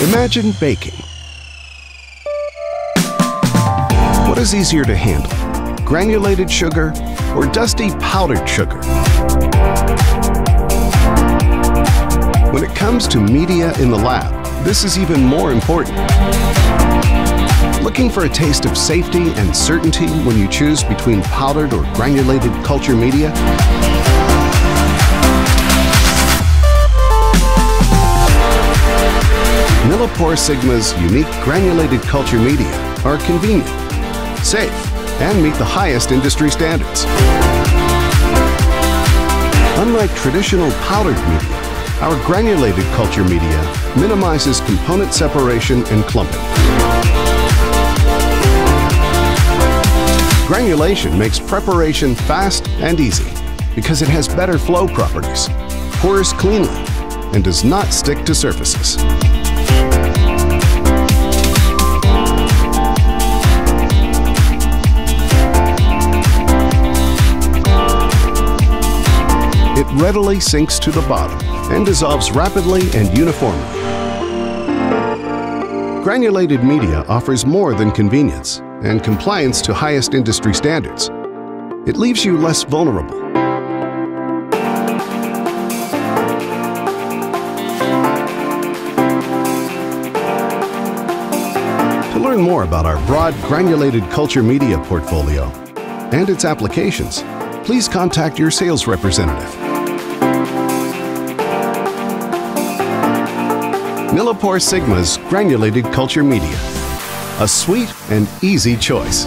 Imagine baking. What is easier to handle, granulated sugar or dusty powdered sugar? When it comes to media in the lab, this is even more important. Looking for a taste of safety and certainty when you choose between powdered or granulated culture media? Millipore Sigma's unique granulated culture media are convenient, safe, and meet the highest industry standards. Unlike traditional powdered media, our granulated culture media minimizes component separation and clumping. Granulation makes preparation fast and easy because it has better flow properties, pours cleanly, and does not stick to surfaces. Readily sinks to the bottom and dissolves rapidly and uniformly. Granulated media offers more than convenience and compliance to highest industry standards. It leaves you less vulnerable. To learn more about our broad granulated culture media portfolio and its applications, please contact your sales representative. Millipore Sigma's Granulated Culture Media. A sweet and easy choice.